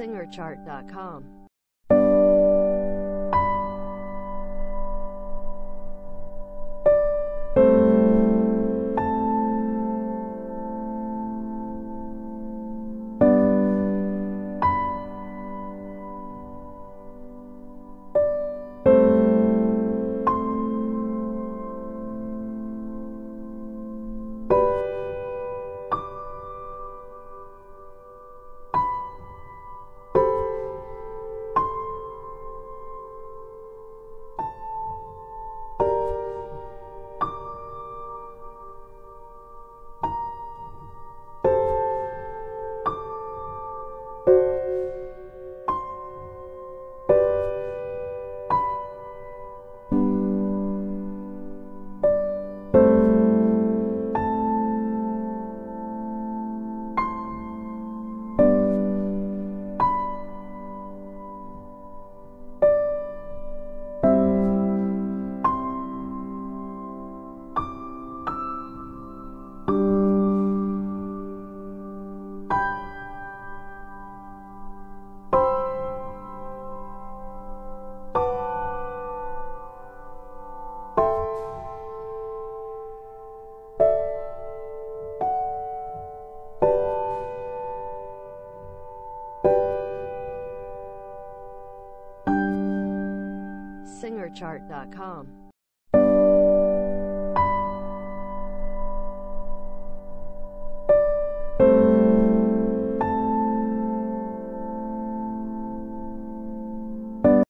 SingerChart.com. SingerChart.com.